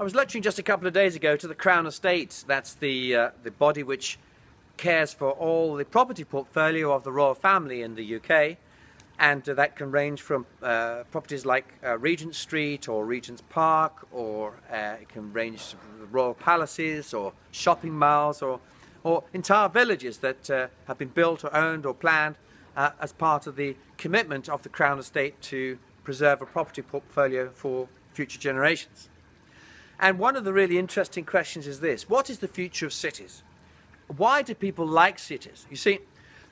I was lecturing just a couple of days ago to the Crown Estate. That's the, uh, the body which cares for all the property portfolio of the royal family in the UK. And uh, that can range from uh, properties like uh, Regent Street or Regent's Park, or uh, it can range royal palaces or shopping malls or, or entire villages that uh, have been built or owned or planned as part of the commitment of the Crown Estate to preserve a property portfolio for future generations. And one of the really interesting questions is this what is the future of cities? Why do people like cities? You see,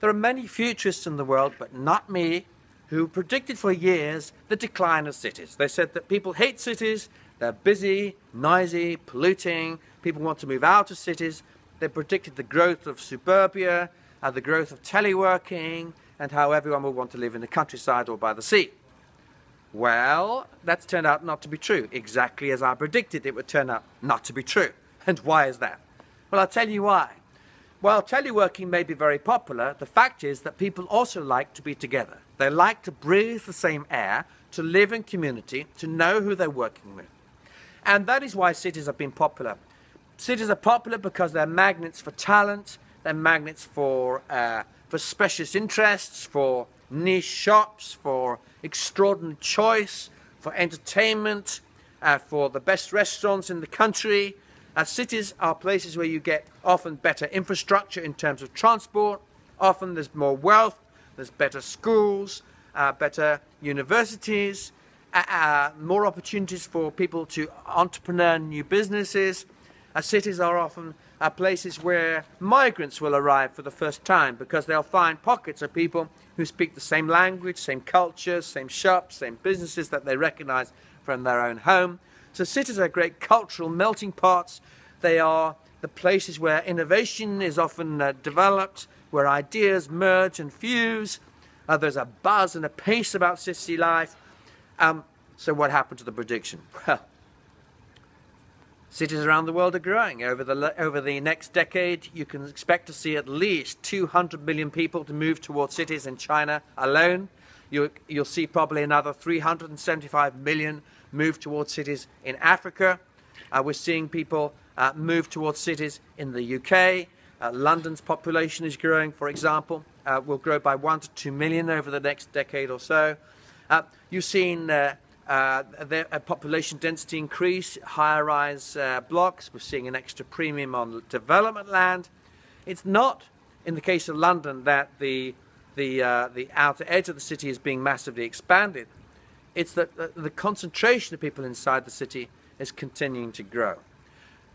there are many futurists in the world, but not me, who predicted for years the decline of cities. They said that people hate cities, they're busy, noisy, polluting, people want to move out of cities. They predicted the growth of suburbia, and the growth of teleworking, and how everyone will want to live in the countryside or by the sea. Well, that's turned out not to be true, exactly as I predicted it would turn out not to be true. And why is that? Well, I'll tell you why. While teleworking may be very popular, the fact is that people also like to be together. They like to breathe the same air, to live in community, to know who they're working with. And that is why cities have been popular. Cities are popular because they're magnets for talent, they're magnets for, uh, for specialist interests, for niche shops, for extraordinary choice, for entertainment, uh, for the best restaurants in the country. Uh, cities are places where you get often better infrastructure in terms of transport. Often there's more wealth, there's better schools, uh, better universities, uh, uh, more opportunities for people to entrepreneur new businesses. Uh, cities are often are places where migrants will arrive for the first time because they'll find pockets of people who speak the same language, same culture, same shops, same businesses that they recognize from their own home. So cities are great cultural melting pots. They are the places where innovation is often uh, developed, where ideas merge and fuse. Uh, there's a buzz and a pace about city life. Um, so what happened to the prediction? Well, Cities around the world are growing. Over the, over the next decade, you can expect to see at least 200 million people to move towards cities in China alone. You, you'll see probably another 375 million move towards cities in Africa. Uh, we're seeing people uh, move towards cities in the UK. Uh, London's population is growing, for example, uh, will grow by 1 to 2 million over the next decade or so. Uh, you've seen uh, uh, population density increase, higher rise uh, blocks. We're seeing an extra premium on development land. It's not, in the case of London, that the the uh, the outer edge of the city is being massively expanded. It's that the, the concentration of people inside the city is continuing to grow.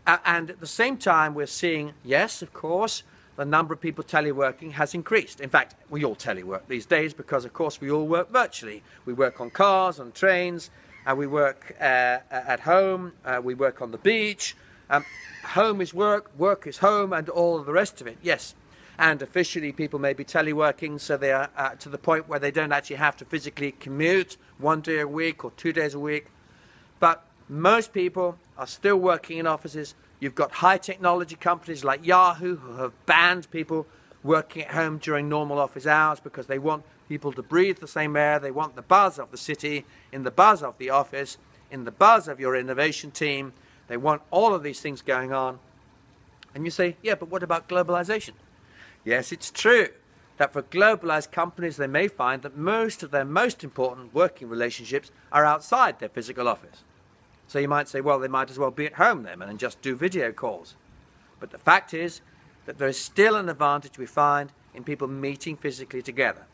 and at the same time, we're seeing, yes, of course, the number of people teleworking has increased. In fact, we all telework these days because, of course, we all work virtually. We work on cars, on trains, and we work uh, at home, uh, we work on the beach. Um, home is work, work is home, and all the rest of it, yes. And officially, people may be teleworking, so they are uh, to the point where they don't actually have to physically commute one day a week or two days a week. But most people are still working in offices You've got high technology companies like Yahoo who have banned people working at home during normal office hours because they want people to breathe the same air. They want the buzz of the city, in the buzz of the office, in the buzz of your innovation team. They want all of these things going on. And you say, yeah, but what about globalization? Yes, it's true that for globalized companies, they may find that most of their most important working relationships are outside their physical office. So you might say, well, they might as well be at home then and just do video calls. But the fact is that there is still an advantage we find in people meeting physically together.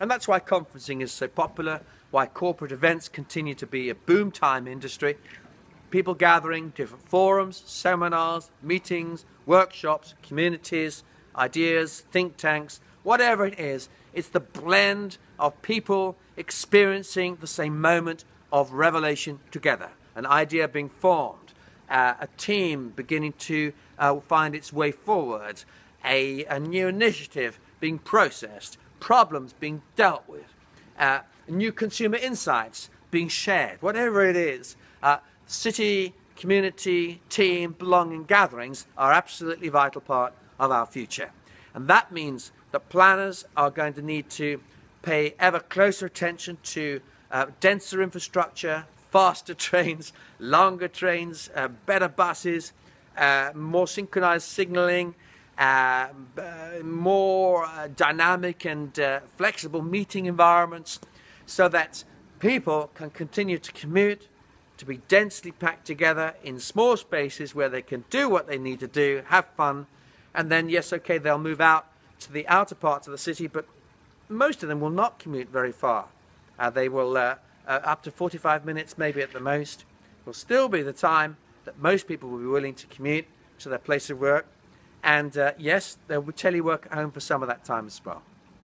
And that's why conferencing is so popular, why corporate events continue to be a boom time industry. People gathering, different forums, seminars, meetings, workshops, communities, ideas, think tanks, whatever it is, it's the blend of people experiencing the same moment of revelation together an idea being formed, uh, a team beginning to uh, find its way forward, a, a, new initiative being processed, problems being dealt with, uh, new consumer insights being shared, whatever it is. Uh, city, community, team, belonging gatherings are absolutely vital part of our future. And that means that planners are going to need to pay ever closer attention to uh, denser infrastructure, faster trains, longer trains, uh, better buses, uh, more synchronized signaling, uh, more uh, dynamic and uh, flexible meeting environments so that people can continue to commute, to be densely packed together in small spaces where they can do what they need to do, have fun, and then, yes, okay, they'll move out to the outer parts of the city, but most of them will not commute very far. Uh, they will, uh, up to 45 minutes maybe at the most, will still be the time that most people will be willing to commute to their place of work. And uh, yes, they'll be telework at home for some of that time as well.